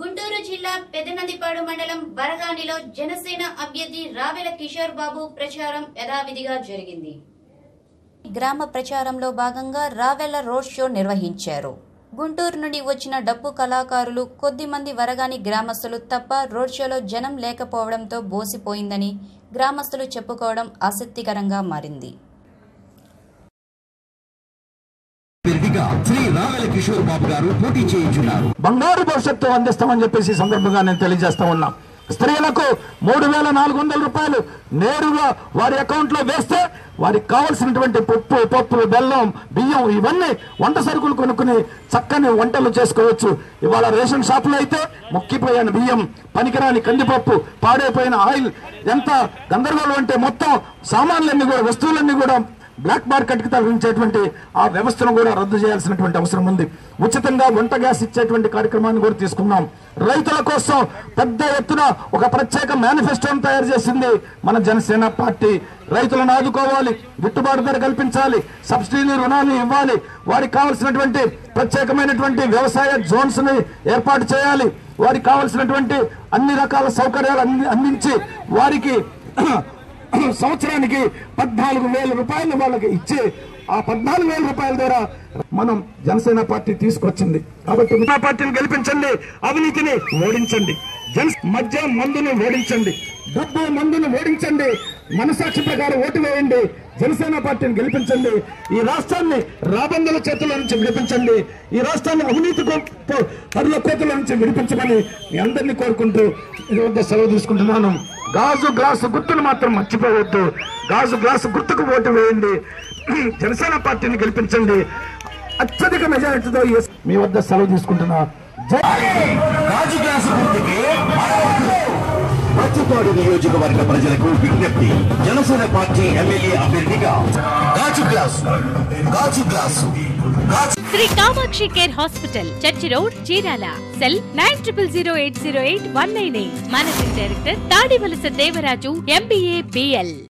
గుంటూరు జిల్లా పెదనందిపాడు మండలం బరగానిలో జనసేన అభ్యర్థి రావెల కిషోర్ బాబు ప్రచారం యథావిధిగా జరిగింది. గ్రామ ప్రచారంలో భాగంగా రావెల రోడ్ షో నిర్వహించారు. గుంటూరు నుండి వచ్చిన డప్పు కళాకారులు కొద్దిమంది వరగాని గ్రామస్తులు తప్ప రోడ్ షోలో జనం లేకపోవడంతో బోసిపోయిందని గ్రామస్తులు చెప్పుకోవడం ఆసక్తికరంగా మారింది. శ్రీ రావెల కిషోర్ బాబు గారు పోటీ చేయించున్నారు. బంగారు భవిష్యత్తు అందిస్తామని చెప్పేసి సందర్భంగా నేను తెలియజేస్తా ఉన్నా. స్త్రీలకు మూడు వేల నాలుగు వందల రూపాయలు నేరుగా వారి అకౌంట్లో వేస్తే వారికి కావలసినటువంటి పప్పు పప్పు బెల్లం బియ్యం ఇవన్నీ వంట సరుకులు కొనుక్కుని చక్కని వంటలు చేసుకోవచ్చు. ఇవాళ రేషన్ షాపులో అయితే ముక్కిపోయిన బియ్యం పనికిరాని కందిపప్పు పాడైపోయిన ఆయిల్ ఎంత గందరగోళం అంటే మొత్తం సామాన్లన్నీ కూడా వస్తువులన్నీ కూడా బ్లాక్ మార్కెట్కి తరలించేటువంటి ఆ వ్యవస్థను కూడా రద్దు చేయాల్సినటువంటి అవసరం ఉంది. ఉచితంగా వంట గ్యాస్ ఇచ్చేటువంటి కార్యక్రమాన్ని కూడా తీసుకున్నాం. రైతుల కోసం పెద్ద ఎత్తున ఒక ప్రత్యేక మేనిఫెస్టోను తయారు చేసింది మన జనసేన పార్టీ. రైతులను ఆదుకోవాలి గిట్టుబాటు ధర కల్పించాలి సబ్సిడీలు రుణాలు ఇవ్వాలి. వారికి కావాల్సినటువంటి ప్రత్యేకమైనటువంటి వ్యవసాయ జోన్స్ని ఏర్పాటు చేయాలి. వారికి కావాల్సినటువంటి అన్ని రకాల సౌకర్యాలు అంది- అందించి వారికి సంవత్సరానికి పద్నాలుగు వేల రూపాయలు వాళ్ళకి ఇచ్చి ఆ పద్నాలుగు వేల రూపాయల ద్వారా మనం జనసేన పార్టీ తీసుకొచ్చింది. కాబట్టి మిగతా పార్టీని గెలిపించండి అవినీతిని ఓడించండి. జన మద్య మందుని ఓడించండి. డబ్బు మందుని ఓడించండి. మనసాక్షి ప్రకారం ఓటు వేయండి. జనసేన పార్టీని గెలిపించండి. ఈ రాష్ట్రాన్ని రాబందుల చేతుల నుంచి విడిపించండి. ఈ రాష్ట్రాన్ని అవినీతి పరుల కోతుల నుంచి విడిపించమని మీ అందరినీ కోరుకుంటూ ఇది వద్ద సెలవు తీసుకుంటున్నాను. గాజు గ్లాసు గుర్తును మాత్రం మర్చిపోవద్దు. గాజు గ్లాసు గుర్తుకు ఓటు వేయండి. జనసేన పార్టీని గెలిపించండి. అత్యధిక మెజారిటీతో మీ వద్ద సెలవు తీసుకుంటున్నా. గాజు గ్లాసు గుర్తుకే ప్రతిపాడు నియోజకవర్గ ప్రజలకు విజ్ఞప్తి. జనసేన పార్టీ ఎమ్మెల్యే అభ్యర్థిగా గాజు గ్లాసు గాజు గ్లాసు గాజు Shri Kamakshi care hospital church road Chirala cell nine triple zero eight zero eight one nine eight managing director Tadivalasa Devaraju MBA BL